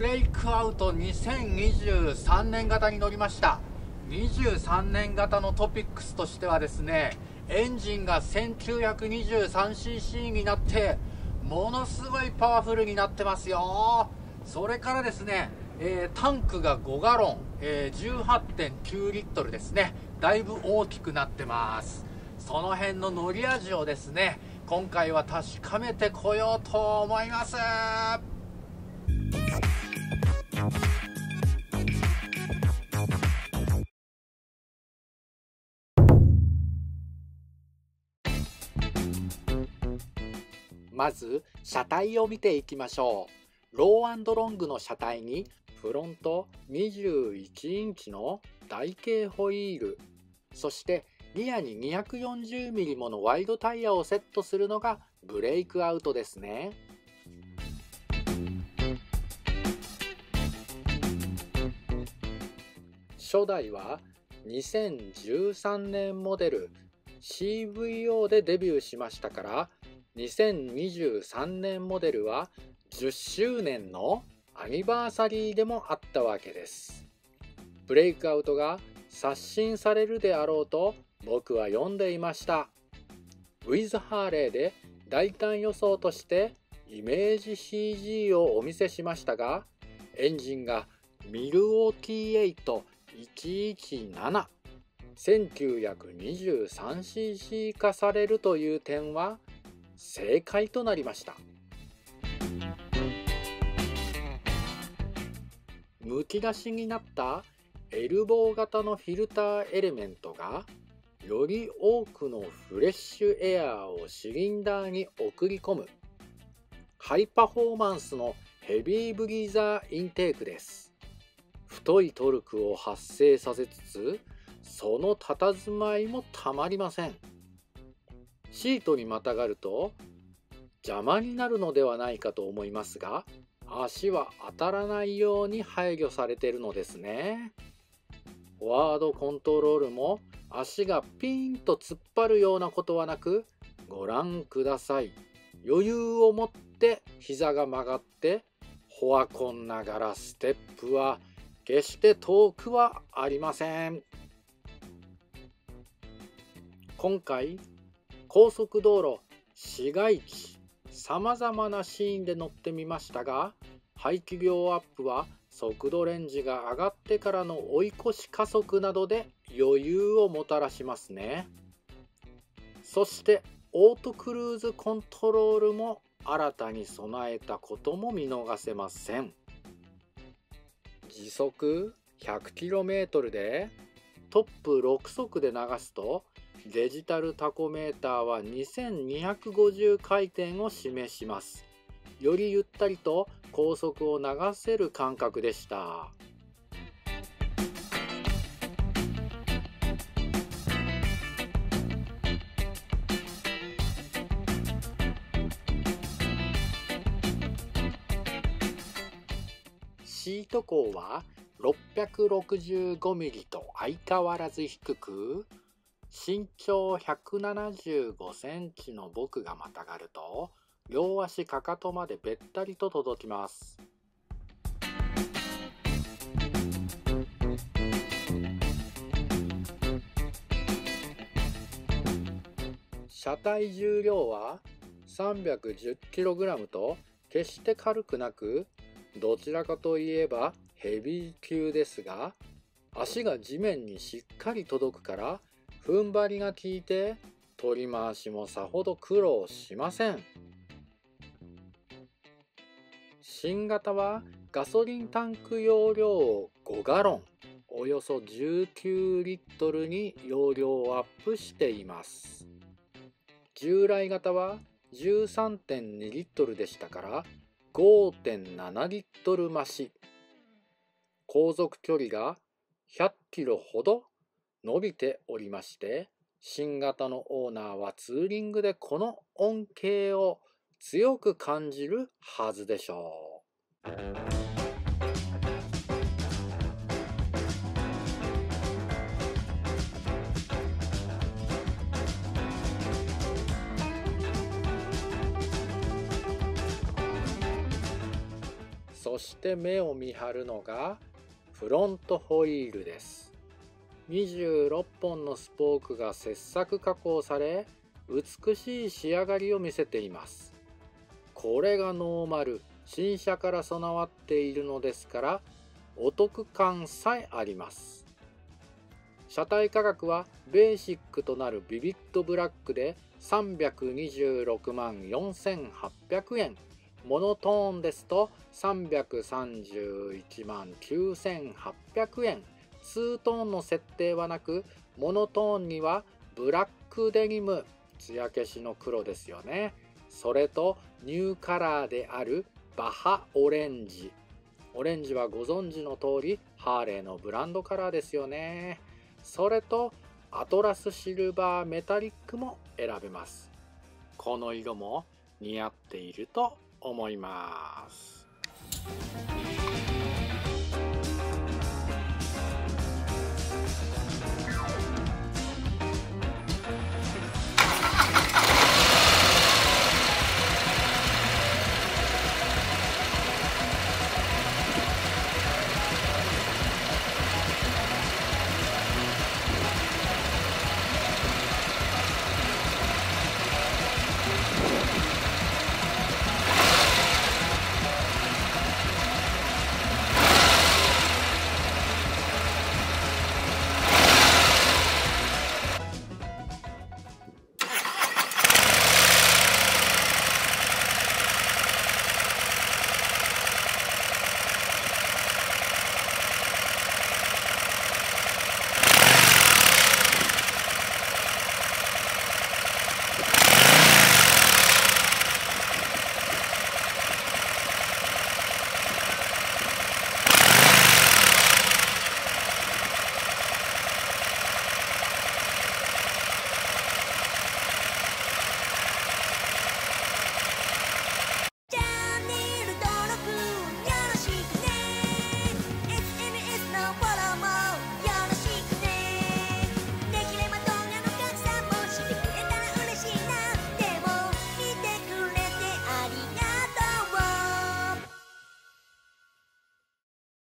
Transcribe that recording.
ブレイクアウト2023年型に乗りました。23年型のトピックスとしてはですねエンジンが 1923cc になってものすごいパワフルになってますよ。それからですね、えー、タンクが5ガロン、えー、18.9リットルですね。だいぶ大きくなってます。その辺の乗り味をですね今回は確かめてこようと思います。まず車体を見ていきましょう。ローロングの車体にフロント21インチの台形ホイール。そしてリアに 240mm ものワイドタイヤをセットするのがブレイクアウトですね。初代は2013年モデル CVO でデビューしましたから2023年モデルは10周年のアニバーサリーでもあったわけです。ブレイクアウトが刷新されるであろうと僕は読んでいました。ウィズ・ハーレーで大胆予想としてイメージ CG をお見せしましたがエンジンがミルウォーキー8117 1923cc 化されるという点は正解となりました。むき出しになったエルボー型のフィルターエレメントがより多くのフレッシュエアーをシリンダーに送り込むハイパフォーマンスのヘビーブリーザーインテークです。太いトルクを発生させつつその佇まいもたまりません。シートにまたがると邪魔になるのではないかと思いますが足は当たらないように配慮されているのですね。フォワードコントロールも足がピンと突っ張るようなことはなくご覧ください。余裕を持って膝が曲がってフォアコンながらステップは決して遠くはありません。今回高速道路市街地さまざまなシーンで乗ってみましたが排気量アップは速度レンジが上がってからの追い越し加速などで余裕をもたらしますね。そしてオートクルーズコントロールも新たに備えたことも見逃せません。時速 100km でトップ6速で流すとデジタルタコメーターは2250回転を示します。よりゆったりと高速を流せる感覚でした。シート高は 665mm と相変わらず低く身長175センチの僕がまたがると両足かかとまでべったりと届きます。車体重量は 310kg と決して軽くなくどちらかといえばヘビー級ですが足が地面にしっかり届くから踏ん張りが効いて取り回しもさほど苦労しません。新型はガソリンタンク容量を5ガロンおよそ19リットルに容量をアップしています。従来型は13.2リットルでしたから5.7リットル増し。航続距離が100キロほど伸びておりまして新型のオーナーはツーリングでこの恩恵を強く感じるはずでしょう。そして目を見張るのがフロントホイールです26本のスポークが切削加工され美しい仕上がりを見せています。これがノーマル新車から備わっているのですからお得感さえあります。車体価格はベーシックとなるビビットブラックで326万4800円。モノトーンですと331万9800円。ツートーンの設定はなくモノトーンにはブラックデニム艶消しの黒ですよね。それとニューカラーであるバハオレンジ。オレンジはご存知の通りハーレーのブランドカラーですよね。それとアトラスシルバーメタリックも選べます。この色も似合っていると思います。